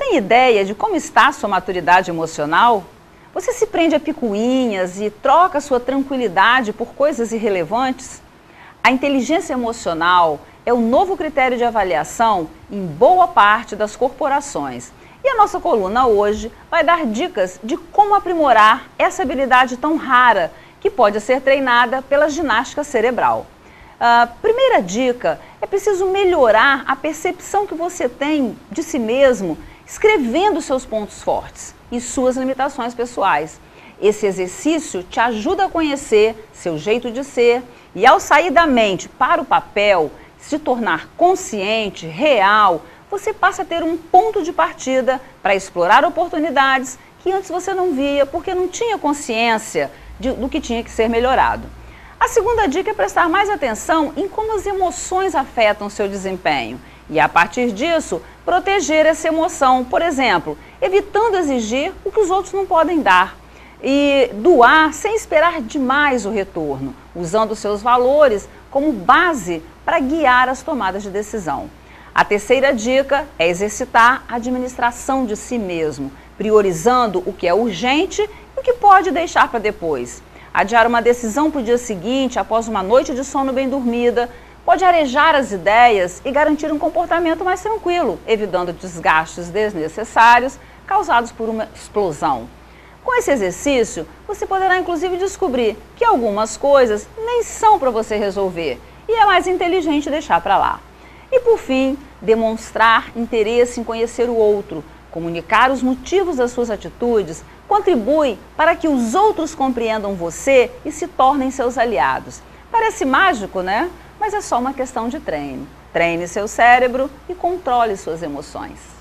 tem ideia de como está a sua maturidade emocional? Você se prende a picuinhas e troca sua tranquilidade por coisas irrelevantes? A inteligência emocional é o novo critério de avaliação em boa parte das corporações. E a nossa coluna hoje vai dar dicas de como aprimorar essa habilidade tão rara que pode ser treinada pela ginástica cerebral. A primeira dica é preciso melhorar a percepção que você tem de si mesmo, escrevendo seus pontos fortes e suas limitações pessoais. Esse exercício te ajuda a conhecer seu jeito de ser e, ao sair da mente para o papel, se tornar consciente, real, você passa a ter um ponto de partida para explorar oportunidades que antes você não via porque não tinha consciência de, do que tinha que ser melhorado. A segunda dica é prestar mais atenção em como as emoções afetam seu desempenho e, a partir disso, proteger essa emoção. Por exemplo, evitando exigir o que os outros não podem dar e doar sem esperar demais o retorno, usando seus valores como base para guiar as tomadas de decisão. A terceira dica é exercitar a administração de si mesmo, priorizando o que é urgente e o que pode deixar para depois. Adiar uma decisão para o dia seguinte, após uma noite de sono bem dormida, pode arejar as ideias e garantir um comportamento mais tranquilo, evitando desgastes desnecessários causados por uma explosão. Com esse exercício, você poderá inclusive descobrir que algumas coisas nem são para você resolver e é mais inteligente deixar para lá. E por fim, demonstrar interesse em conhecer o outro, comunicar os motivos das suas atitudes, contribui para que os outros compreendam você e se tornem seus aliados. Parece mágico, né? Mas é só uma questão de treino. Treine seu cérebro e controle suas emoções.